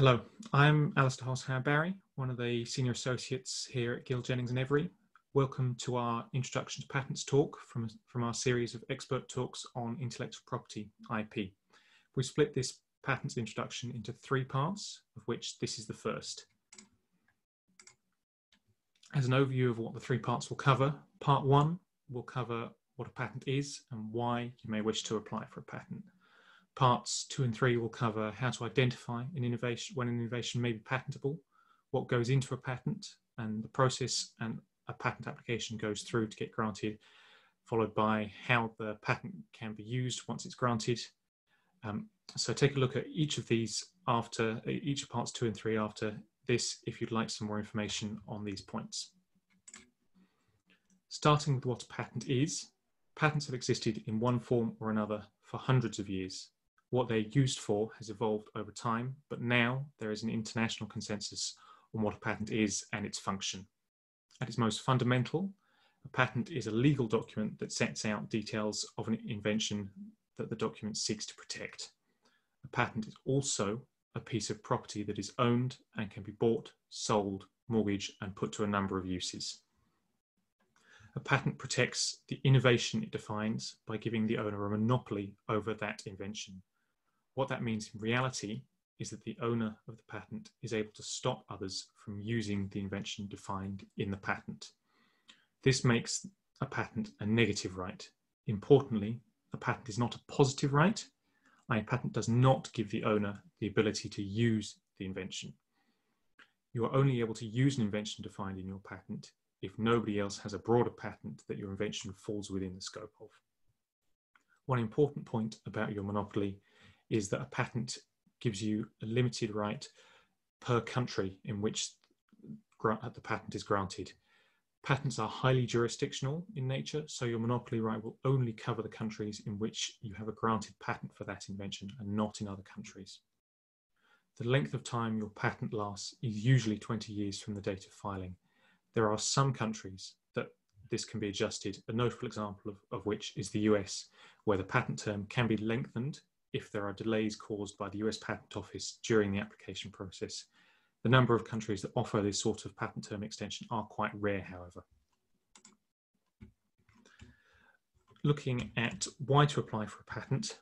Hello, I'm Alistair Holzhauer-Barrie, one of the senior associates here at Gill Jennings and Every. Welcome to our Introduction to Patents talk from, from our series of expert talks on intellectual property, IP. We split this patents introduction into three parts, of which this is the first. As an overview of what the three parts will cover, part one will cover what a patent is and why you may wish to apply for a patent. Parts two and three will cover how to identify an innovation when an innovation may be patentable, what goes into a patent, and the process and a patent application goes through to get granted, followed by how the patent can be used once it's granted. Um, so take a look at each of these after each of parts two and three after this if you'd like some more information on these points. Starting with what a patent is, patents have existed in one form or another for hundreds of years what they're used for has evolved over time, but now there is an international consensus on what a patent is and its function. At its most fundamental, a patent is a legal document that sets out details of an invention that the document seeks to protect. A patent is also a piece of property that is owned and can be bought, sold, mortgaged, and put to a number of uses. A patent protects the innovation it defines by giving the owner a monopoly over that invention. What that means in reality is that the owner of the patent is able to stop others from using the invention defined in the patent. This makes a patent a negative right. Importantly, a patent is not a positive right. A patent does not give the owner the ability to use the invention. You are only able to use an invention defined in your patent if nobody else has a broader patent that your invention falls within the scope of. One important point about your monopoly is that a patent gives you a limited right per country in which uh, the patent is granted. Patents are highly jurisdictional in nature, so your monopoly right will only cover the countries in which you have a granted patent for that invention and not in other countries. The length of time your patent lasts is usually 20 years from the date of filing. There are some countries that this can be adjusted, a notable example of, of which is the US, where the patent term can be lengthened if there are delays caused by the US Patent Office during the application process. The number of countries that offer this sort of patent term extension are quite rare, however. Looking at why to apply for a patent,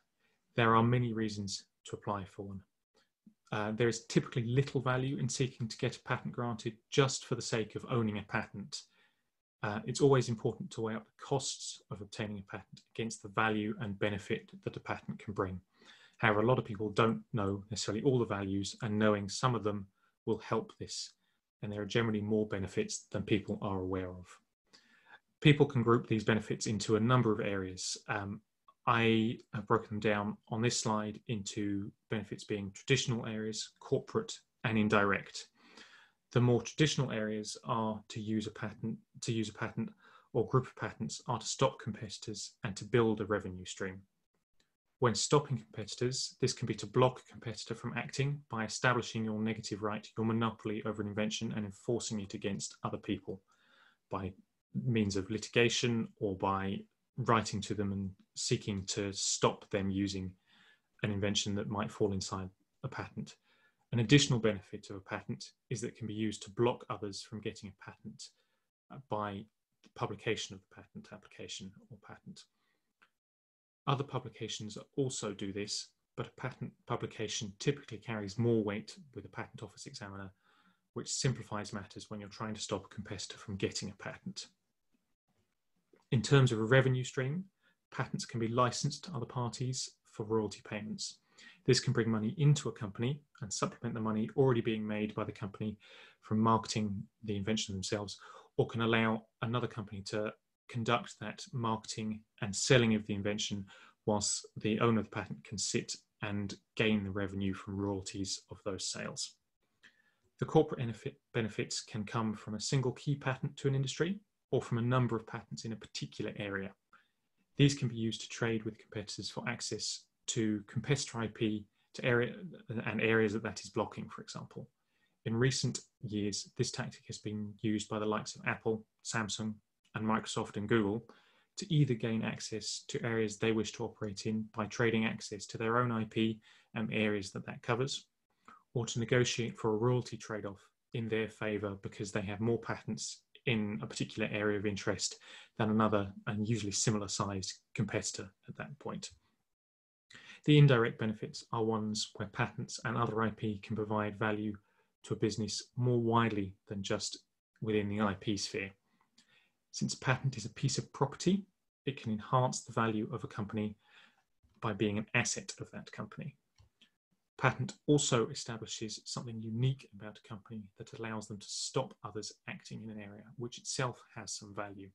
there are many reasons to apply for one. Uh, there is typically little value in seeking to get a patent granted just for the sake of owning a patent. Uh, it's always important to weigh up the costs of obtaining a patent against the value and benefit that a patent can bring. However, a lot of people don't know necessarily all the values, and knowing some of them will help this. And there are generally more benefits than people are aware of. People can group these benefits into a number of areas. Um, I have broken them down on this slide into benefits being traditional areas, corporate, and indirect. The more traditional areas are to use a patent, to use a patent or group of patents are to stop competitors and to build a revenue stream. When stopping competitors, this can be to block a competitor from acting by establishing your negative right, your monopoly over an invention and enforcing it against other people by means of litigation or by writing to them and seeking to stop them using an invention that might fall inside a patent. An additional benefit of a patent is that it can be used to block others from getting a patent uh, by publication of the patent application or patent. Other publications also do this, but a patent publication typically carries more weight with a patent office examiner, which simplifies matters when you're trying to stop a competitor from getting a patent. In terms of a revenue stream, patents can be licensed to other parties for royalty payments. This can bring money into a company and supplement the money already being made by the company from marketing the invention themselves, or can allow another company to conduct that marketing and selling of the invention whilst the owner of the patent can sit and gain the revenue from royalties of those sales. The corporate benefits can come from a single key patent to an industry or from a number of patents in a particular area. These can be used to trade with competitors for access to competitor IP to area and areas that that is blocking, for example. In recent years, this tactic has been used by the likes of Apple, Samsung, and Microsoft and Google to either gain access to areas they wish to operate in by trading access to their own IP and areas that that covers, or to negotiate for a royalty trade off in their favour because they have more patents in a particular area of interest than another and usually similar sized competitor at that point. The indirect benefits are ones where patents and other IP can provide value to a business more widely than just within the IP sphere. Since patent is a piece of property, it can enhance the value of a company by being an asset of that company. Patent also establishes something unique about a company that allows them to stop others acting in an area which itself has some value.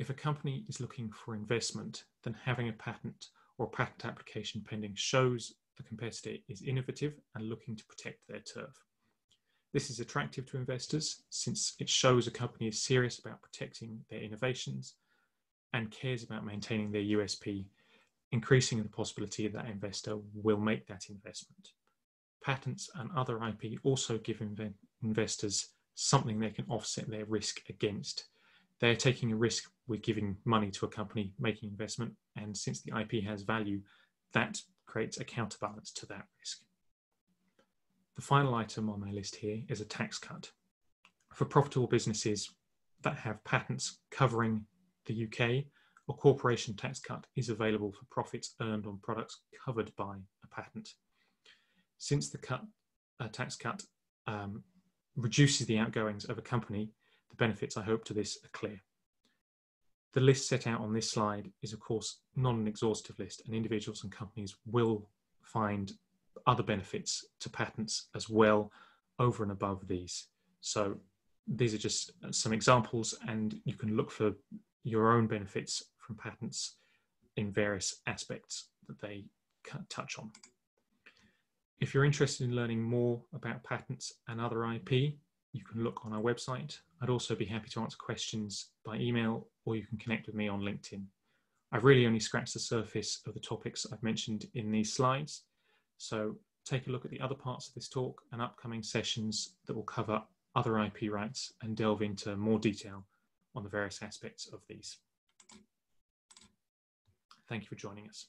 If a company is looking for investment, then having a patent or a patent application pending shows the competitor is innovative and looking to protect their turf. This is attractive to investors since it shows a company is serious about protecting their innovations and cares about maintaining their USP increasing the possibility that investor will make that investment. Patents and other IP also give inv investors something they can offset their risk against. They're taking a risk with giving money to a company making investment, and since the IP has value, that creates a counterbalance to that risk. The final item on my list here is a tax cut. For profitable businesses that have patents covering the UK, a corporation tax cut is available for profits earned on products covered by a patent. Since the cut, uh, tax cut um, reduces the outgoings of a company, the benefits I hope to this are clear. The list set out on this slide is of course not an exhaustive list and individuals and companies will find other benefits to patents as well over and above these. So these are just some examples and you can look for your own benefits from patents in various aspects that they touch on. If you're interested in learning more about patents and other IP, you can look on our website. I'd also be happy to answer questions by email or you can connect with me on LinkedIn. I've really only scratched the surface of the topics I've mentioned in these slides. So take a look at the other parts of this talk and upcoming sessions that will cover other IP rights and delve into more detail on the various aspects of these. Thank you for joining us.